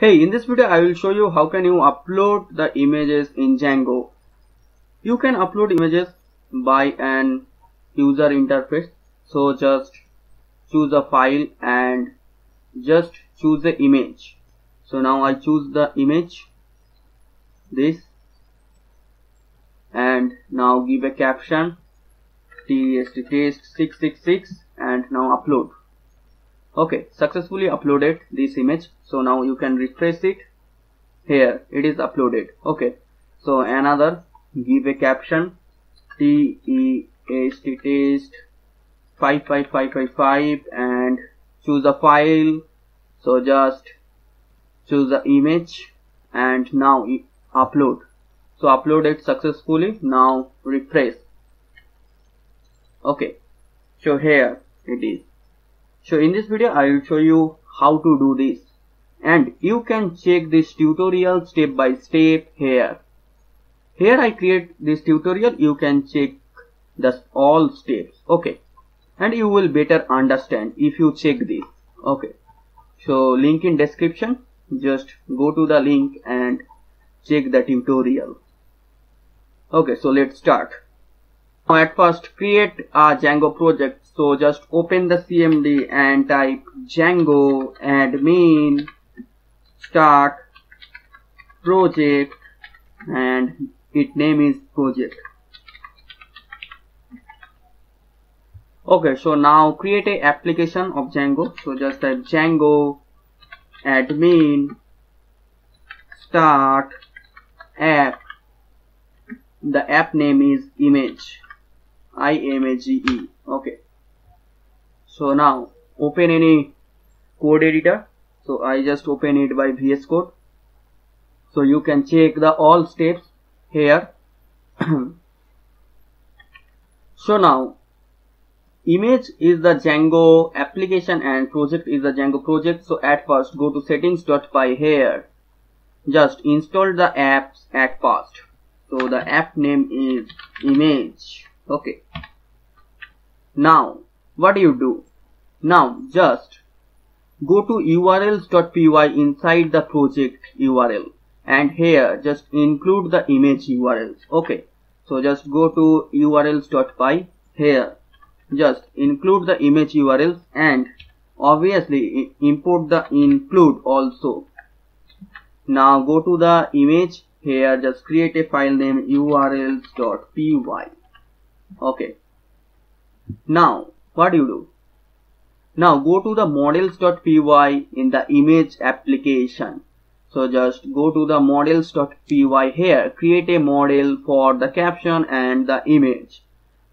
Hey, in this video I will show you how can you upload the images in Django. You can upload images by an user interface. So just choose a file and just choose the image. So now I choose the image, this and now give a caption test test 666 and now upload okay successfully uploaded this image. So now you can refresh it. Here it is uploaded. Okay so another give a caption. T e s t test 55555 and choose a file. So just choose the image and now upload. So upload it successfully. Now refresh. Okay so here it is so in this video I will show you how to do this. And you can check this tutorial step by step here. Here I create this tutorial. You can check the all steps. Okay. And you will better understand if you check this. Okay. So link in description. Just go to the link and check the tutorial. Okay. So let's start now at first create a Django project. So just open the cmd and type django admin start project and its name is project. Okay so now create a application of django. So just type django admin start app. The app name is image i m a g e. Okay. So now open any code editor. So I just open it by VS Code. So you can check the all steps here. So now image is the Django application and project is the Django project. So at first go to settings.py here. Just install the apps at first. So the app name is image okay now what do you do now just go to urls.py inside the project URL and here just include the image URLs. Okay. So just go to urls.py here just include the image URLs and obviously import the include also. Now go to the image here just create a file name urls.py. Okay. Now what do you do? Now go to the models.py in the image application. So just go to the models.py here, create a model for the caption and the image.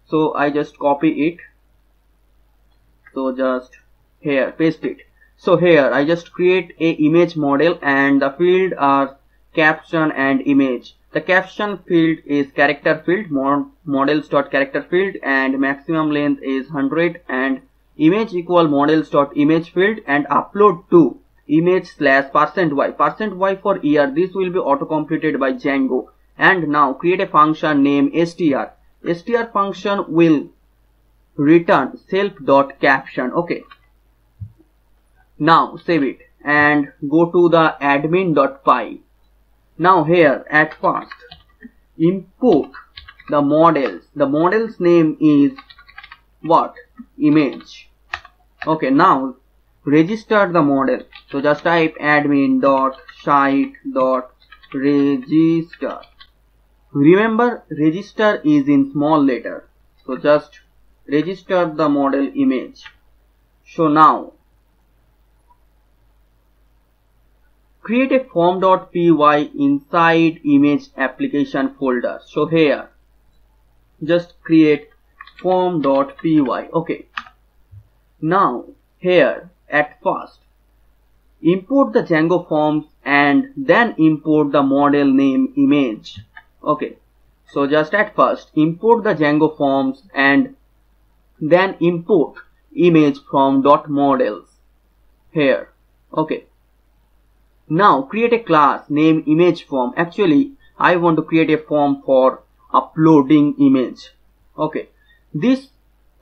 So I just copy it. So just here paste it. So here I just create a image model and the field are caption and image. The caption field is character field, mod models.character field and maximum length is 100 and image equal models dot image field and upload to image slash percent y. Percent y for year this will be auto completed by django. And now create a function name str. Str function will return self dot caption. Okay. Now save it. And go to the admin dot py now here at first import the models. The models name is what? Image. Okay now register the model. So just type admin dot site dot register. Remember register is in small letter. So just register the model image. So now create a form.py inside image application folder so here just create form.py okay now here at first import the Django forms and then import the model name image. Okay. So just at first import the Django forms and then import image from dot models here. Okay. Now create a class name image form. Actually I want to create a form for uploading image. Okay. This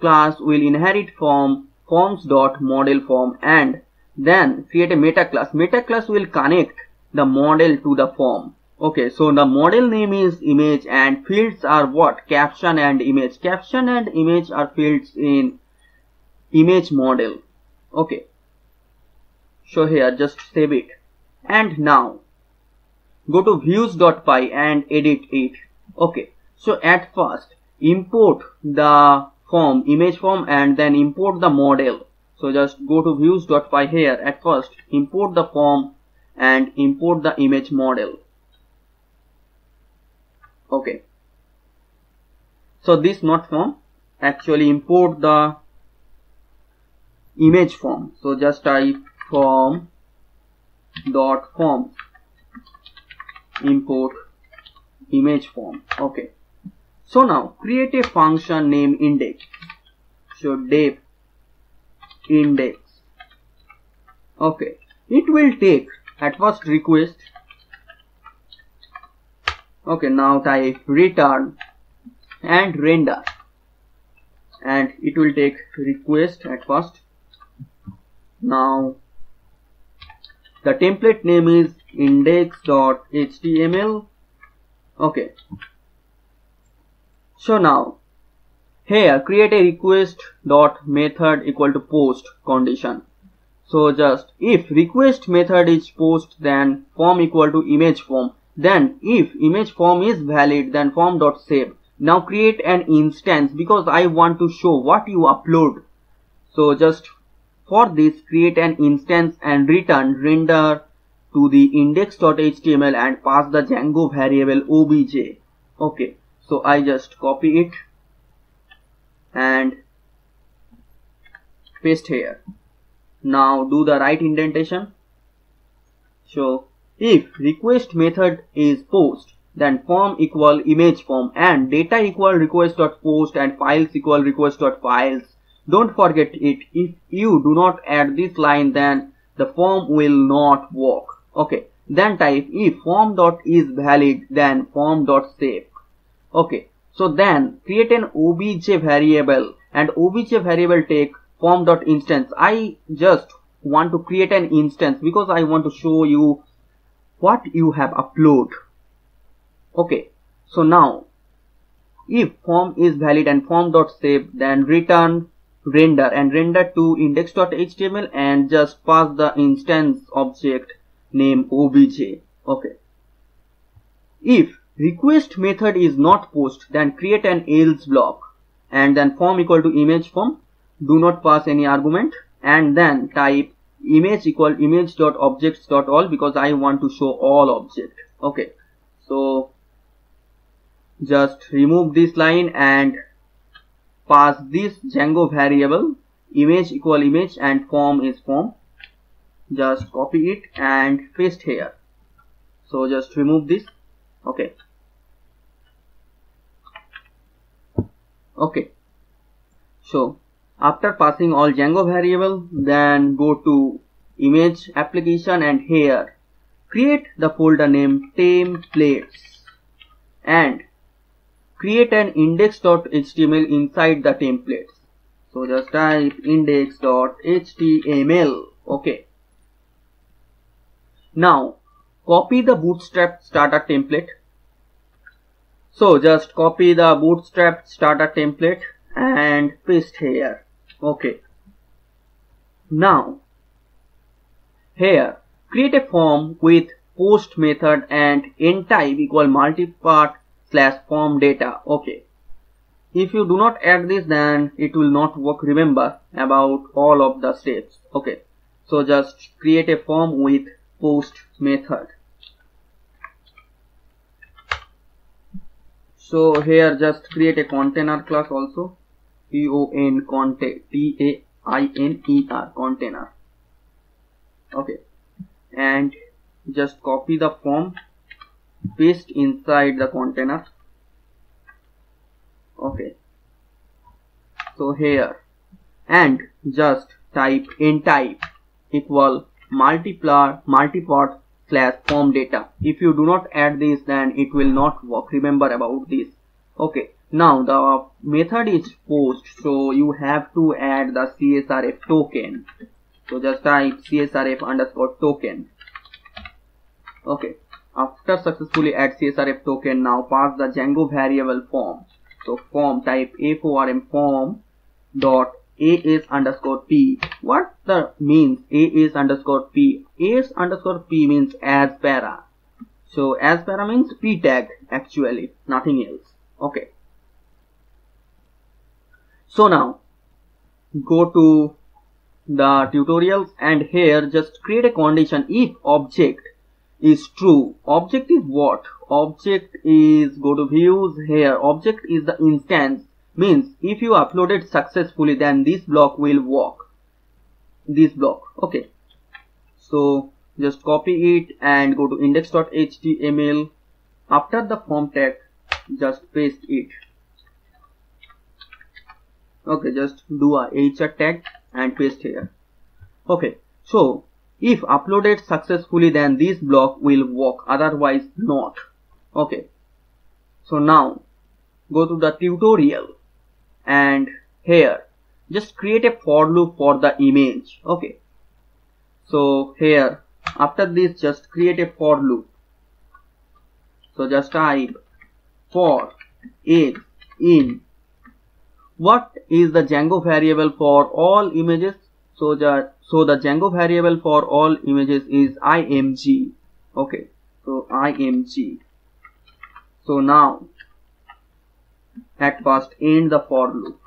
class will inherit from forms.model form and then create a meta class. Meta class will connect the model to the form. Okay. So the model name is image and fields are what? Caption and image. Caption and image are fields in image model. Okay. So here just save it and now go to views.py and edit it. Okay so at first import the form image form and then import the model. So just go to views.py here. At first import the form and import the image model. Okay. So this not form actually import the image form. So just type form dot form import image form. Okay. So now create a function name index. So def index. Okay. It will take at first request. Okay now type return and render. And it will take request at first. Now the template name is index.html okay. So now here create a request dot method equal to post condition. So just if request method is post then form equal to image form. Then if image form is valid then form dot save. Now create an instance because I want to show what you upload. So just for this create an instance and return render to the index.html and pass the Django variable obj okay so I just copy it and paste here. Now do the right indentation. So if request method is post then form equal image form and data equal request dot post and files equal request dot files don't forget it. If you do not add this line then the form will not work. Okay. Then type if form dot is valid then form dot save okay. So then create an obj variable. And obj variable take form dot instance. I just want to create an instance because i want to show you what you have upload. Okay. So now if form is valid and form dot save then return render and render to index.html and just pass the instance object name obj. Okay. If request method is not post then create an else block and then form equal to image form. Do not pass any argument. And then type image equal image dot objects dot all because I want to show all object. Okay. So just remove this line and pass this Django variable image equal image and form is form. Just copy it and paste here. So just remove this. Okay. Okay. So after passing all Django variable, then go to image application and here. Create the folder name templates. And create an index.html inside the templates. So just type index.html. Okay. Now copy the bootstrap starter template. So just copy the bootstrap starter template and paste here okay now here create a form with post method and enctype equal multipart slash form data okay. If you do not add this then it will not work remember about all of the steps okay. So just create a form with post method. So here just create a container class also. T O N contain T A I N E R container. Okay. And just copy the form paste inside the container. Okay. So here. And just type enctype equal multiply multipart slash form data. If you do not add this then it will not work. Remember about this. Okay. Now the method is post. So you have to add the csrf token. So just type csrf underscore token. Okay after successfully add csrf token now pass the django variable form. So form type a4m form dot a is underscore p. What the means? A is underscore p. A is underscore p means as para. So as para means p tag actually nothing else. Okay. So now go to the tutorials and here just create a condition if object is true. Object is what? Object is go to views here. Object is the instance. Means if you uploaded successfully then this block will work. This block. Okay. So just copy it and go to index.html after the form tag just paste it. Okay just do a hr tag and paste here. Okay. So if uploaded successfully then this block will work otherwise not. Okay. So now go to the tutorial. And here just create a for loop for the image. Okay. So here after this just create a for loop. So just type for is in. What is the django variable for all images so the so the django variable for all images is img okay. So img so now at first end the for loop.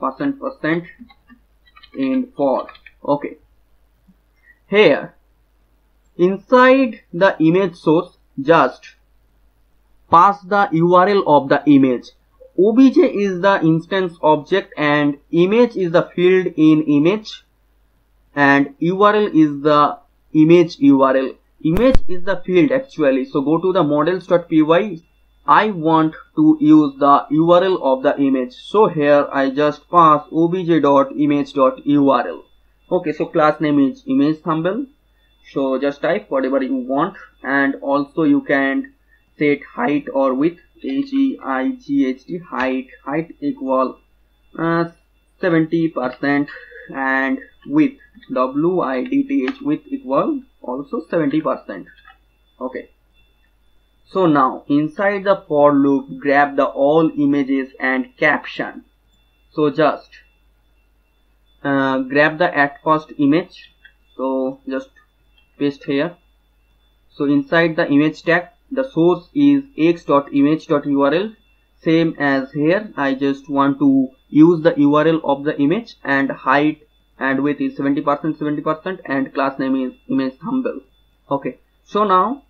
Percent percent end for. Okay. Here inside the image source just pass the url of the image. Obj is the instance object and image is the field in image and url is the image url image is the field actually. So go to the models.py I want to use the URL of the image. So here I just pass obj.image.url. Okay, so class name is image thumbnail. So just type whatever you want. And also you can set height or width. H-E-I-G-H-T height. Height equal uh, 70% and width W-I-D-T-H width equal also 70% okay so now inside the for loop grab the all images and caption. So just uh, grab the at first image. So just paste here. So inside the image tag the source is x.image.url same as here. I just want to use the URL of the image and height and width is 70% 70% and class name is image thumbnail. Okay. So now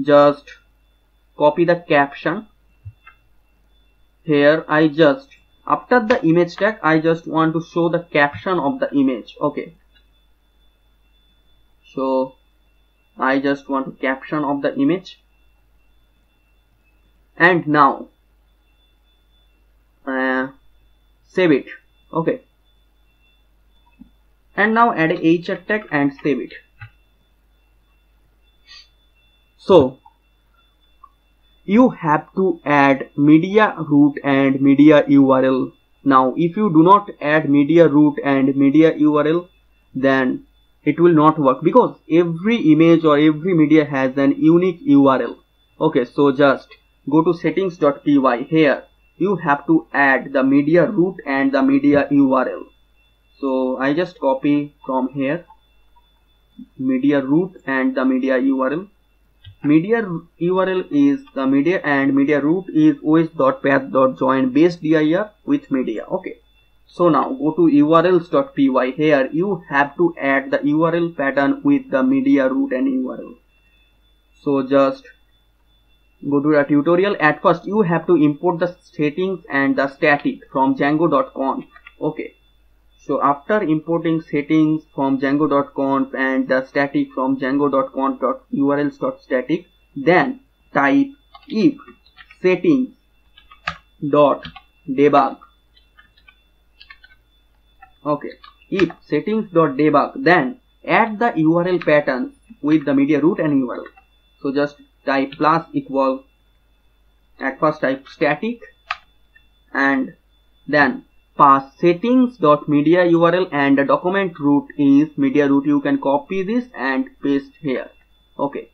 just copy the caption. Here I just after the image tag I just want to show the caption of the image. Okay. So I just want to caption of the image. And now uh, save it okay and now add a hr tag and save it so you have to add media root and media URL. Now if you do not add media root and media URL then it will not work because every image or every media has an unique URL. Okay so just go to settings.py here you have to add the media root and the media URL. So I just copy from here media root and the media URL media url is the media and media root is os.path.join base dir with media. Okay. So now go to urls.py here you have to add the url pattern with the media root and url so just go to the tutorial at first you have to import the settings and the static from django.conf okay so after importing settings from django.conf and the static from django.conf.urls.static, then type if settings dot debug. Okay, if settings dot debug, then add the URL pattern with the media root and URL. So just type plus equal at first type static and then pass settings.media URL and the document root is media root you can copy this and paste here. Okay.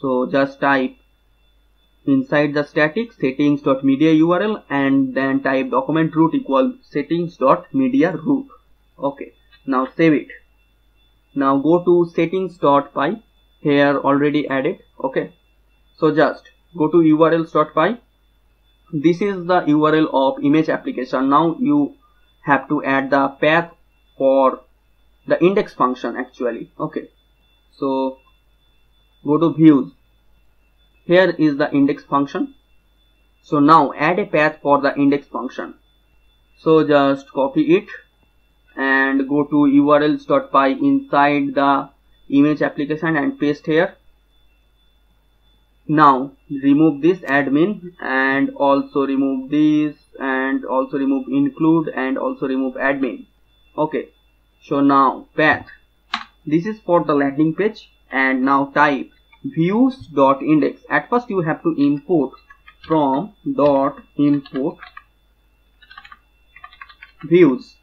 So just type inside the static settings.media URL and then type document root equal settings.media root. Okay. Now save it. Now go to settings.py here already added. Okay so just go to urls.py this is the url of image application. Now you have to add the path for the index function actually. Okay. So go to views. Here is the index function. So now add a path for the index function. So just copy it and go to urls.py inside the image application and paste here now remove this admin and also remove this and also remove include and also remove admin. Okay. So now path. This is for the landing page and now type views dot index at first you have to import from dot import views.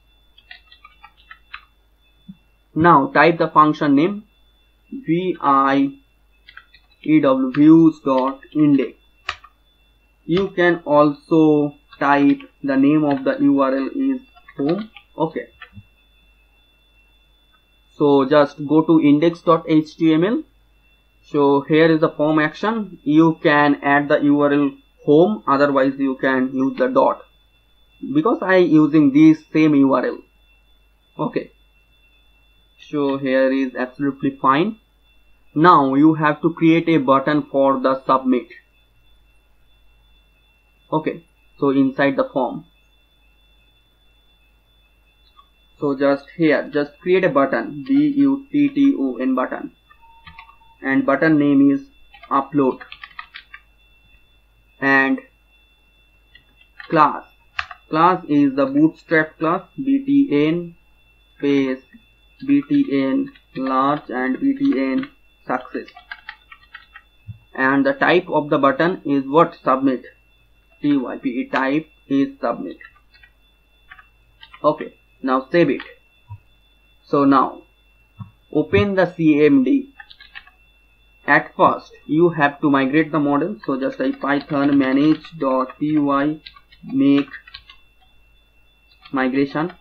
Now type the function name vi ew views dot index. You can also type the name of the url is home. Okay. So just go to index.html so here is the form action. You can add the url home. Otherwise you can use the dot. Because i using this same url okay. So here is absolutely fine now you have to create a button for the submit. Okay so inside the form. So just here just create a button b u t t o n button. And button name is upload. And class. Class is the bootstrap class btn space btn large and btn success. And the type of the button is what? Submit. Type type is submit. Okay. Now save it. So now open the cmd at first you have to migrate the model. So just type python manage.py make migration.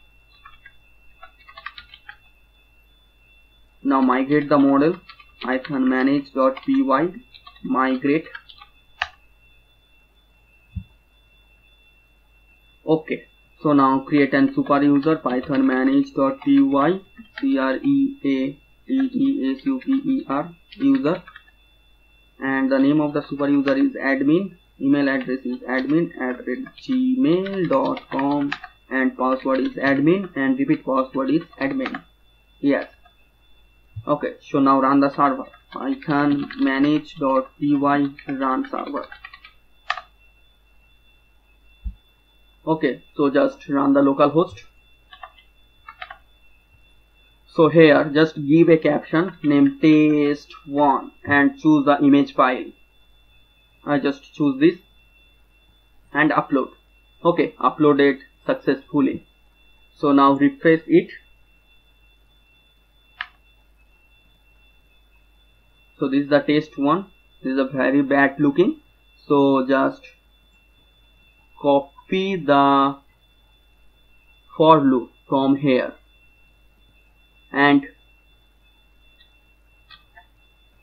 Now migrate the model python manage.py migrate. Okay so now create an super user python manage.py c r e a t e s u p e r user. And the name of the super user is admin email address is admin at gmail.com and password is admin and repeat password is admin. Yes okay so now run the server. I can manage python manage.py run server. Okay so just run the localhost so here just give a caption name test1 and choose the image file. I just choose this and upload. Okay uploaded successfully. So now refresh it so this is the test one. This is a very bad looking. So just copy the for loop from here. And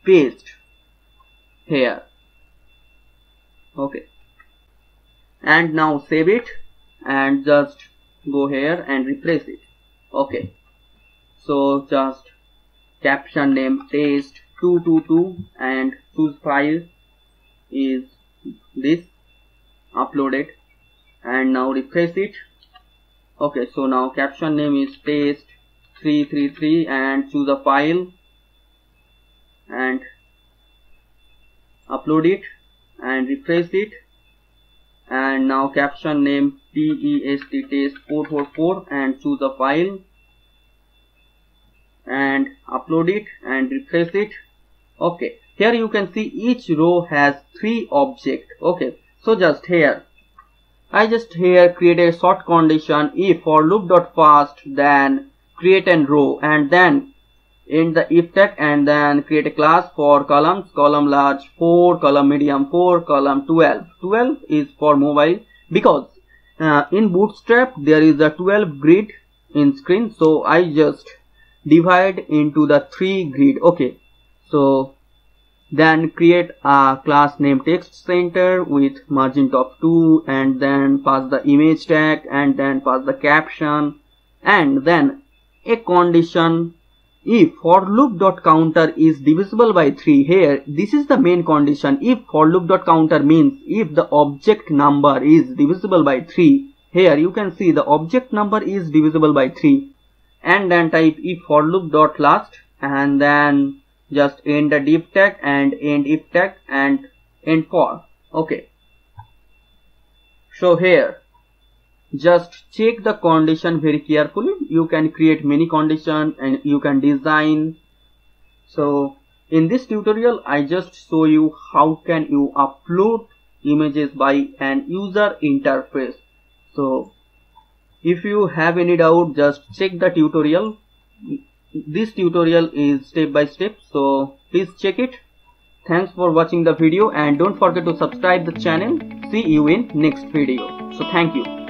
paste here. Okay. And now save it and just go here and replace it. Okay. So just caption name test 222 and choose file is this uploaded. And now refresh it. Okay so now caption name is test 333 and choose a file and upload it and refresh it. And now caption name test test 444 and choose a file and upload it and refresh it okay here you can see each row has three object. Okay so just here. I just here create a short condition if for loop dot first then create an row and then in the if tag and then create a class for columns column large 4 column medium 4 column 12 12 is for mobile because uh, in bootstrap there is a 12 grid in screen so I just divide into the 3 grid. Okay so then create a class name text center with margin top 2 and then pass the image tag and then pass the caption and then a condition. If for loop dot counter is divisible by 3 here this is the main condition. If for loop dot counter means if the object number is divisible by 3 here you can see the object number is divisible by 3 and then type if for loop dot last and then just end the div tag and end if tag and end for. Okay. So here just check the condition very carefully. You can create many condition and you can design. So in this tutorial i just show you how can you upload images by an user interface. So if you have any doubt just check the tutorial this tutorial is step by step so please check it. Thanks for watching the video and don't forget to subscribe the channel. See you in next video. So thank you